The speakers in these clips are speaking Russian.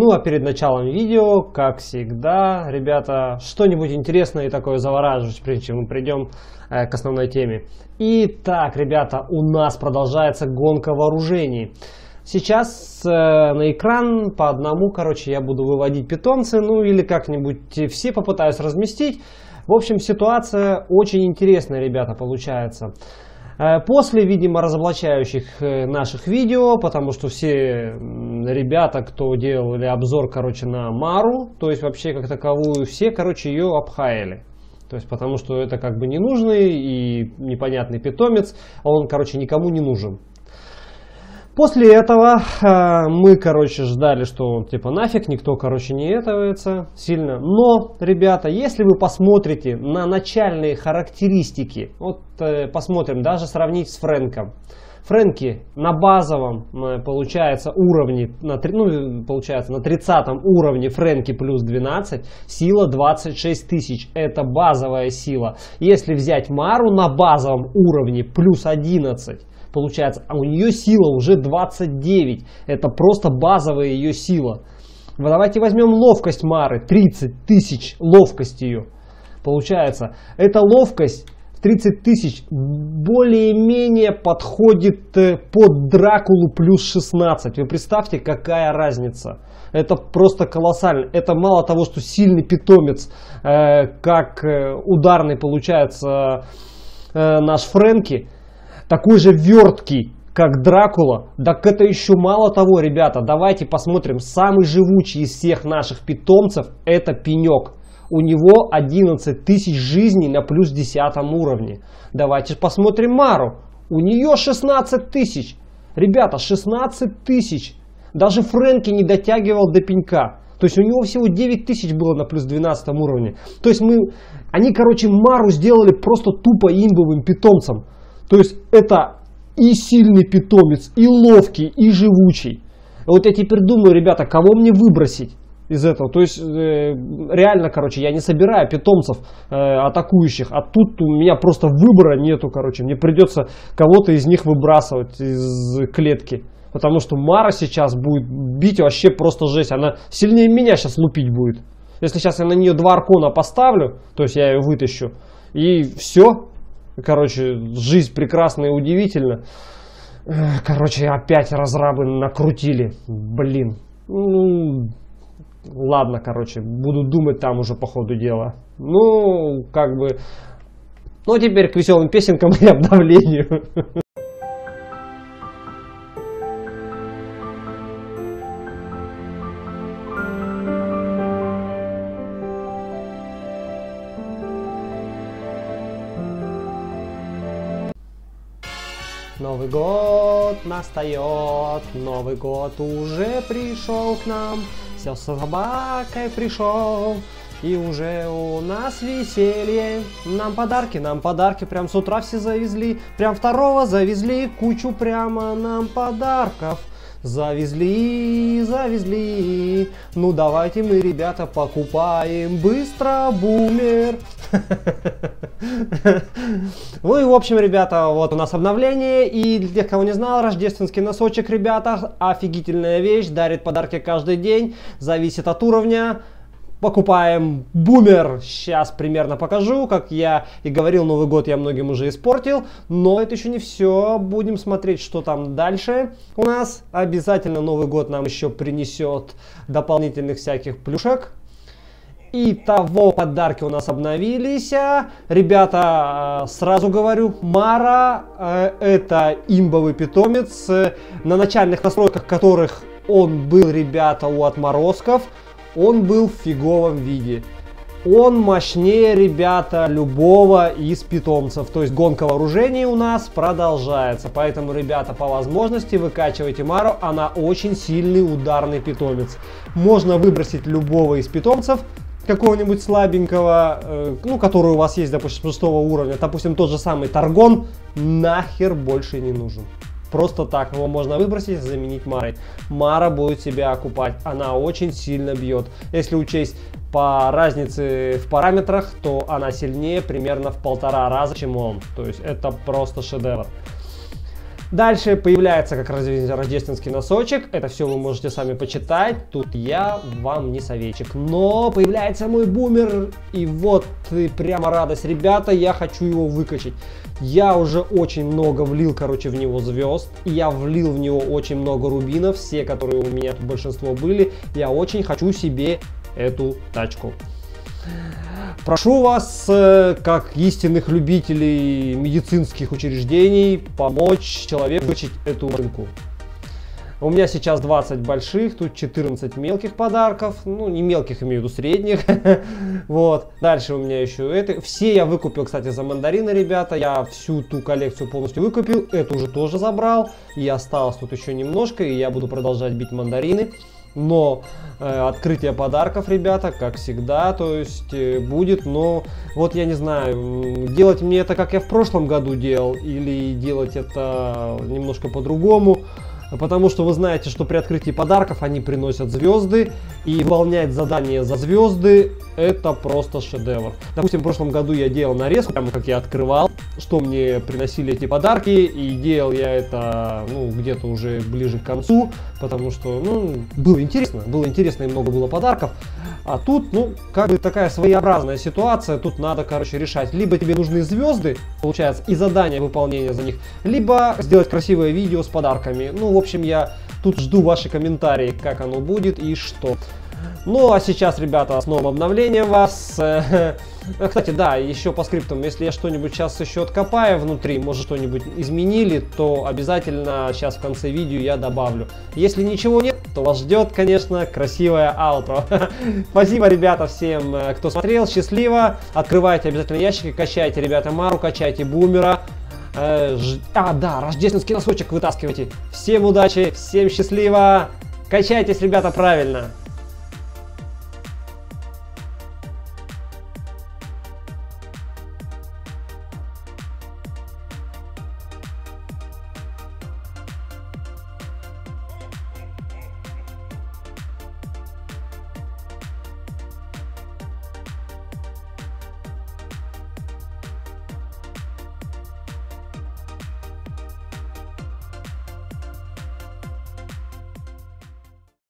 Ну а перед началом видео, как всегда, ребята, что-нибудь интересное и такое завораживающее, прежде чем мы придем э, к основной теме. Итак, ребята, у нас продолжается гонка вооружений. Сейчас э, на экран по одному, короче, я буду выводить питомцы, ну или как-нибудь все попытаюсь разместить. В общем, ситуация очень интересная, ребята, получается. Э, после, видимо, разоблачающих э, наших видео, потому что все ребята, кто делали обзор, короче, на Мару, то есть вообще как таковую, все, короче, ее обхаяли. То есть потому что это как бы ненужный и непонятный питомец, а он, короче, никому не нужен. После этого э, мы, короче, ждали, что он типа нафиг, никто, короче, не этовается сильно. Но, ребята, если вы посмотрите на начальные характеристики, вот э, посмотрим, даже сравнить с Фрэнком. Фрэнки на базовом, э, получается, уровне, на, ну, получается, на 30 уровне Фрэнки плюс 12, сила 26 тысяч. Это базовая сила. Если взять Мару на базовом уровне плюс 11, получается, а у нее сила уже 29. Это просто базовая ее сила. Давайте возьмем ловкость Мары, 30 тысяч ловкость ее. Получается, эта ловкость 30 тысяч более-менее подходит э, под Дракулу плюс 16. Вы представьте, какая разница. Это просто колоссально. Это мало того, что сильный питомец, э, как э, ударный получается э, наш Фрэнки, такой же верткий, как Дракула. Так это еще мало того, ребята, давайте посмотрим. Самый живучий из всех наших питомцев это пенек. У него 11 тысяч жизней на плюс 10 уровне. Давайте посмотрим Мару. У нее 16 тысяч. Ребята, 16 тысяч. Даже Фрэнки не дотягивал до пенька. То есть у него всего 9 тысяч было на плюс 12 уровне. То есть мы, они, короче, Мару сделали просто тупо имбовым питомцем. То есть это и сильный питомец, и ловкий, и живучий. Вот я теперь думаю, ребята, кого мне выбросить? Из этого. То есть, э, реально, короче, я не собираю питомцев э, атакующих, а тут у меня просто выбора нету, короче. Мне придется кого-то из них выбрасывать из клетки. Потому что Мара сейчас будет бить вообще просто жесть. Она сильнее меня сейчас лупить будет. Если сейчас я на нее два аркона поставлю, то есть я ее вытащу, и все, Короче, жизнь прекрасна и удивительна. Короче, опять разрабы накрутили. Блин. Ладно, короче, буду думать там уже по ходу дела. Ну, как бы... Ну, теперь к веселым песенкам и обновлению. Новый год настает, Новый год уже пришел к нам, Все с собакой пришел, и уже у нас веселье. Нам подарки, нам подарки, прям с утра все завезли, прям второго завезли, кучу прямо нам подарков. Завезли, завезли. Ну давайте мы, ребята, покупаем быстро бумер. Ну и в общем, ребята, вот у нас обновление. И для тех, кого не знал, рождественский носочек, ребята, офигительная вещь. Дарит подарки каждый день. Зависит от уровня покупаем бумер. Сейчас примерно покажу. Как я и говорил, Новый год я многим уже испортил. Но это еще не все. Будем смотреть, что там дальше у нас. Обязательно Новый год нам еще принесет дополнительных всяких плюшек. И того подарки у нас обновились. Ребята, сразу говорю, Мара э, это имбовый питомец, на начальных настройках которых он был, ребята, у отморозков он был в фиговом виде. Он мощнее, ребята, любого из питомцев. То есть гонка вооружений у нас продолжается. Поэтому, ребята, по возможности выкачивайте Мару. Она очень сильный ударный питомец. Можно выбросить любого из питомцев, какого-нибудь слабенького, э, ну, который у вас есть, допустим, шестого уровня. Допустим, тот же самый Таргон нахер больше не нужен. Просто так его можно выбросить и заменить Марой. Мара будет себя окупать. Она очень сильно бьет. Если учесть по разнице в параметрах, то она сильнее примерно в полтора раза, чем он. То есть это просто шедевр. Дальше появляется как раз рождественский носочек. Это все вы можете сами почитать. Тут я вам не советчик. Но появляется мой бумер. И вот и прямо радость. Ребята, я хочу его выкачать. Я уже очень много влил, короче, в него звезд. Я влил в него очень много рубинов. Все, которые у меня тут большинство были. Я очень хочу себе эту тачку. Прошу вас, э, как истинных любителей медицинских учреждений, помочь человеку вычить эту рынку. У меня сейчас 20 больших, тут 14 мелких подарков. Ну, не мелких, имею в виду средних. вот. Дальше у меня еще это. Все я выкупил, кстати, за мандарины, ребята. Я всю ту коллекцию полностью выкупил. Эту уже тоже забрал. И осталось тут еще немножко, и я буду продолжать бить мандарины. Но э, открытие подарков, ребята, как всегда, то есть э, будет, но вот я не знаю, делать мне это, как я в прошлом году делал, или делать это немножко по-другому. Потому что вы знаете, что при открытии подарков они приносят звезды, и выполнять задания за звезды это просто шедевр. Допустим, в прошлом году я делал нарезку, прямо как я открывал, что мне приносили эти подарки, и делал я это, ну, где-то уже ближе к концу, потому что, ну, было интересно, было интересно и много было подарков. А тут, ну, как бы такая своеобразная ситуация, тут надо, короче, решать. Либо тебе нужны звезды, получается, и задания выполнения за них, либо сделать красивое видео с подарками. Ну, в общем, я тут жду ваши комментарии, как оно будет и что. Ну, а сейчас, ребята, с новым обновлением вас. Кстати, да, еще по скриптам, если я что-нибудь сейчас еще откопаю внутри, может что-нибудь изменили, то обязательно сейчас в конце видео я добавлю. Если ничего нет, то вас ждет, конечно, красивое аутро. Спасибо, ребята, всем, э, кто смотрел, счастливо. Открывайте обязательно ящики, качайте, ребята, Мару, качайте Бумера. Э, ж... А, да, рождественский носочек вытаскивайте. Всем удачи, всем счастливо. Качайтесь, ребята, правильно.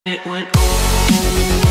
It went oh, oh, oh.